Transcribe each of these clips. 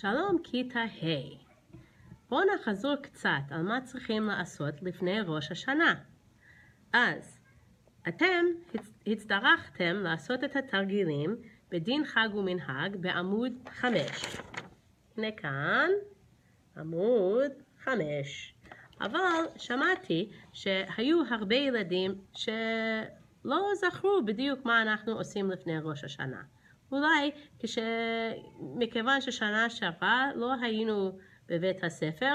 שלום כיתה ה'. בואו נחזור קצת על מה צריכים לעשות לפני ראש השנה. אז, אתם הצטרכתם לעשות את התרגילים בדין חג ומנהג בעמוד 5. הנה כאן, עמוד 5. אבל שמעתי שהיו הרבה ילדים שלא זכרו בדיוק מה אנחנו עושים לפני ראש השנה. אולי כש... מכיוון ששנה שעברה לא היינו בבית הספר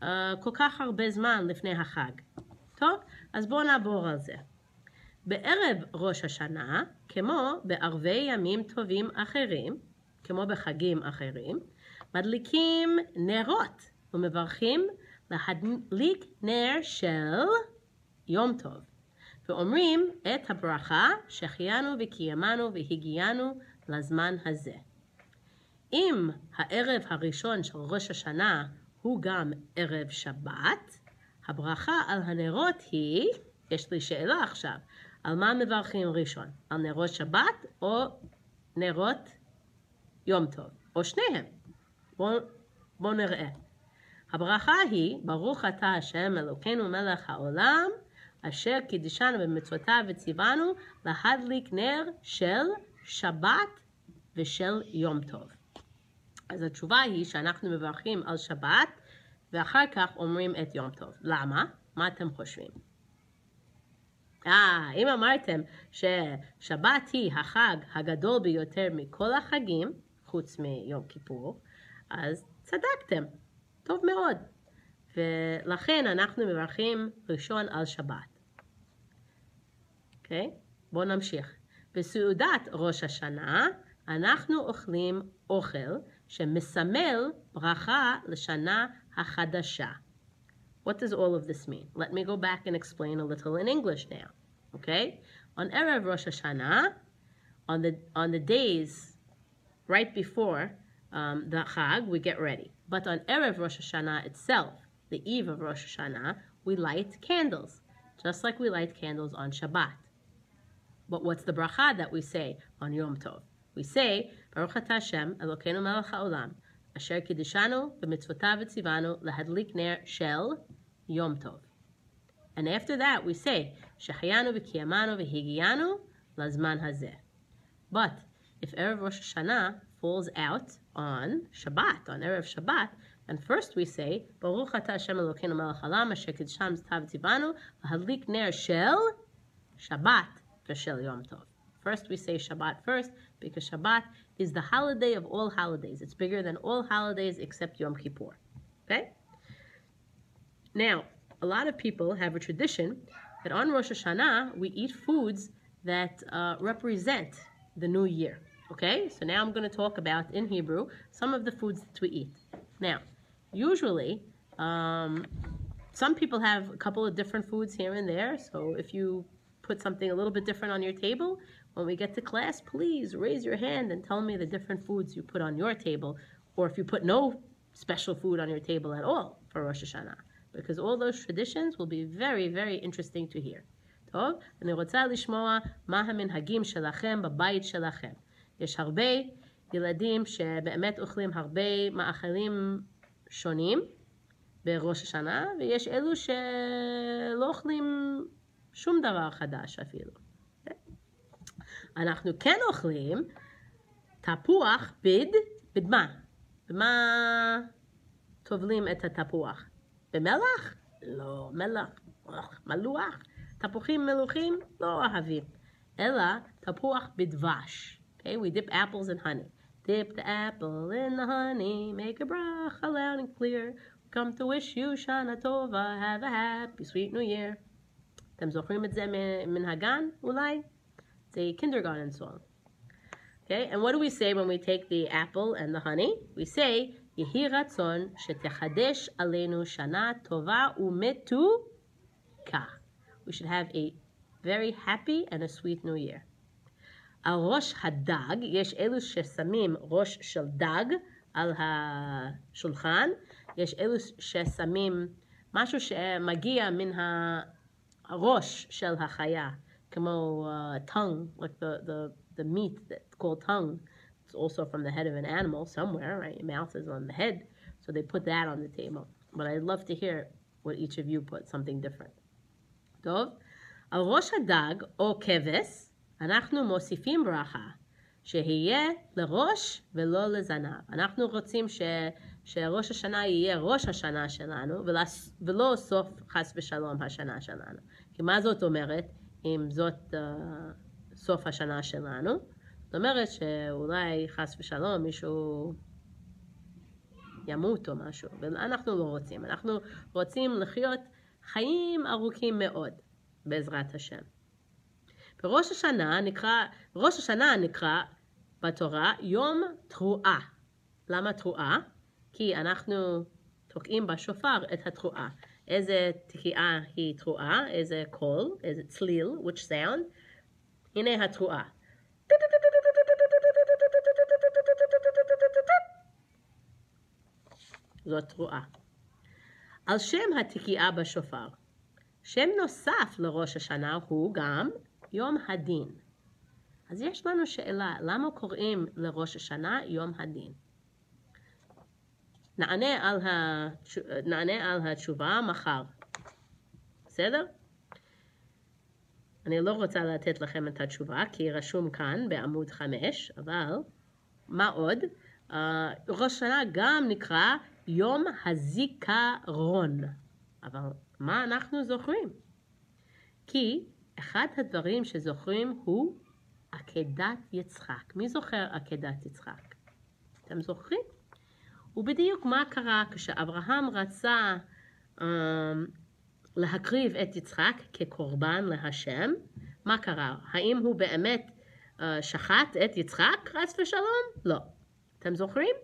uh, כל כך הרבה זמן לפני החג. טוב, אז בואו נעבור על זה. בערב ראש השנה, כמו בערבי ימים טובים אחרים, כמו בחגים אחרים, מדליקים נרות ומברכים להדליק נר של יום טוב. ואומרים את הברכה שהחיינו וקיימנו והגיענו לזמן הזה. אם הערב הראשון של ראש השנה הוא גם ערב שבת, הברכה על הנרות היא, יש לי שאלה עכשיו, על מה מברכים ראשון? על נרות שבת או נרות יום טוב? או שניהם? בואו בוא נראה. הברכה היא, ברוך אתה השם אלוקינו מלך העולם, אשר קידשנו במצוותיו וציוונו להדליק נר של שבת ושל יום טוב. אז התשובה היא שאנחנו מברכים על שבת ואחר כך אומרים את יום טוב. למה? מה אתם חושבים? אה, אם אמרתם ששבת היא החג הגדול ביותר מכל החגים, חוץ מיום כיפור, אז צדקתם. טוב מאוד. ולכן אנחנו מברכים ראשון על שבת. אוקיי? Okay? בואו נמשיך. בסעודת ראש השנה אנחנו אוכלים אוכל שמסמל ברכה לשנה החדשה. What does all of this mean? Let me go back and explain a little in English now. Okay? On Erev Rosh Hashanah, on the, on the days right before um, the Chag, we get ready. But on Erev Rosh Hashanah itself, the eve of Rosh Hashanah, we light candles, just like we light candles on Shabbat. But what's the bracha that we say on Yom Tov? We say, Baruch Ata Hashem, Elokeinu melech haolam, asher kiddishanu b'mitzvotav v'tzivanu lahadlik ner shel Yom Tov. And after that, we say, Shechayanu v'kiyamanu v'higiyanu lazman hazeh. But if Erev Rosh Hashanah falls out on Shabbat, on Erev Shabbat, and first we say, Baruch Ata Hashem Elokeinu melech haolam, asher kiddishanu b'mitzvotav v'tzivanu lahadlik ner shel Shabbat v'shel Yom Tov. First, we say Shabbat first because Shabbat is the holiday of all holidays. It's bigger than all holidays except Yom Kippur. Okay? Now, a lot of people have a tradition that on Rosh Hashanah we eat foods that uh, represent the new year. Okay? So now I'm going to talk about in Hebrew some of the foods that we eat. Now, usually, um, some people have a couple of different foods here and there. So if you put something a little bit different on your table, when we get to class, please raise your hand and tell me the different foods you put on your table, or if you put no special food on your table at all for Rosh Hashanah, because all those traditions will be very, very interesting to hear. טוב, אני רוצה לשמוע מה המנהגים שלכם בבית שלכם. יש הרבה ילדים שבאמת אוכלים הרבה מאכלים שונים בראש השנה, ויש אלו שלא אוכלים שום דבר חדש אפילו. אנחנו כן אוכלים תפוח בד, בדמה. במה טובלים את התפוח? במלח? לא, מלח, מלוח. תפוחים מלוחים? לא אוהבים. אלא תפוח בדבש. Okay, we dip apples in honey. Dip the apple in the honey, make a bracha loud and clear. Come to wish you Shana Tova, have a happy sweet new year. אתם זוכרים את זה מן הגן אולי? It's a kindergarten song. Okay, and what do we say when we take the apple and the honey? We say, Yehi ratzon shetechadesh aleinu shana tova umetuka. We should have a very happy and a sweet new year. על ראש הדג, יש אלו ששמים ראש של דג על השולחן, יש אלו ששמים משהו שמגיע מן הראש של החיה. כמו uh, tongue, like the, the, the meat that's called tongue. It's also from the head of an animal somewhere, right? Your mouth is on the head. So they put that on the table. But I'd love to hear what each of you put, something different. טוב, על ראש הדג או כבש, אנחנו מוסיפים ברכה, שיהיה לראש ולא לזנב. אנחנו רוצים ש, שראש השנה יהיה ראש השנה שלנו, ולא, סוף חס ושלום השנה שלנו. כי מה זאת אומרת, אם זאת uh, סוף השנה שלנו? זאת אומרת שאולי חס ושלום מישהו ימות או משהו, ואנחנו לא רוצים. אנחנו רוצים לחיות חיים ארוכים מאוד, בעזרת השם. בראש השנה נקרא, ראש השנה נקרא בתורה יום תרועה. למה תרועה? כי אנחנו תוקעים בשופר את התרועה. איזה תקיעה היא תרועה, איזה קול, איזה צליל, which sound. הנה התרועה. זאת תרועה. על שם התקיעה בשופר. שם נוסף לראש השנה הוא גם יום הדין. אז יש לנו שאלה, למה קוראים לראש השנה יום הדין? נענה על, התשובה מחר, בסדר? אני לא רוצה לתת לכם את התשובה, כי רשום כאן בעמוד 5, אבל מה עוד? Uh, ראש השנה גם נקרא יום הזיכרון. אבל מה אנחנו זוכרים? כי אחד הדברים שזוכרים הוא עקדת יצחק. מי זוכר עקדת יצחק? אתם זוכרים? ובדיוק מה קרה כשאברהם רצה um, להקריב את יצחק כקורבן להשם, מה קרה? האם הוא באמת uh, שחט את יצחק, חס ושלום? לא. אתם זוכרים?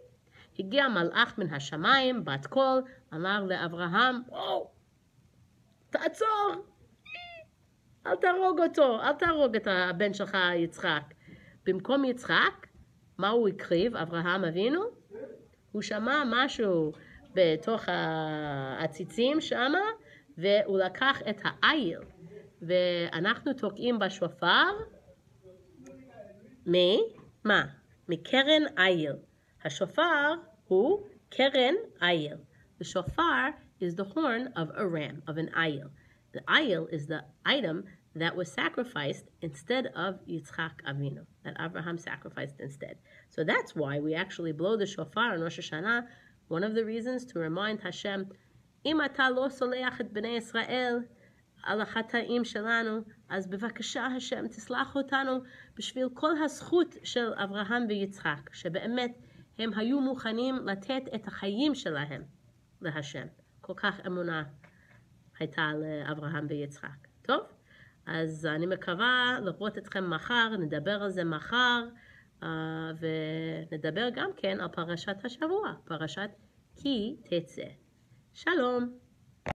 הגיע מלאך מן השמיים, בת קול, אמר לאברהם, וואו, תעצור, אל תהרוג אותו, אל תהרוג את הבן שלך יצחק. במקום יצחק, מה הוא הקריב, אברהם אבינו? הוא שמע משהו בתוך העציצים שמה, והוא לקח את העיל, ואנחנו תוקעים בשופר, מ... מה? מקרן עיל. השופר הוא קרן עיל. The shofar is the horn of a ram, of an ayil. The ayil is the item that was sacrificed instead of Yitzchak Avinu, that Abraham sacrificed instead. So that's why we actually blow the shofar on Rosh Hashanah. One of the reasons to remind Hashem, אם אתה לא סולח את בני ישראל על החטאים שלנו, אז בבקשה השם תסלח אותנו בשביל כל הזכות של אברהם ויצחק, שבאמת הם היו מוכנים לתת את החיים שלהם להשם. כל כך אמונה הייתה לאברהם ויצחק. טוב, אז אני מקווה לראות אתכם מחר, נדבר על זה מחר, ונדבר גם כן על פרשת השבוע, פרשת כי תצא. שלום.